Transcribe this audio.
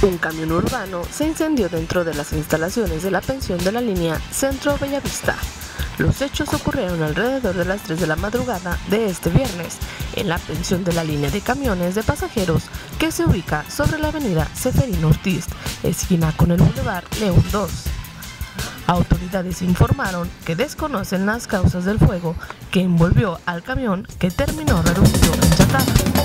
Un camión urbano se incendió dentro de las instalaciones de la pensión de la línea Centro Bellavista. Los hechos ocurrieron alrededor de las 3 de la madrugada de este viernes en la pensión de la línea de camiones de pasajeros que se ubica sobre la avenida Seferino Ortiz, esquina con el Boulevard León 2. Autoridades informaron que desconocen las causas del fuego que envolvió al camión que terminó reducido en chatarra.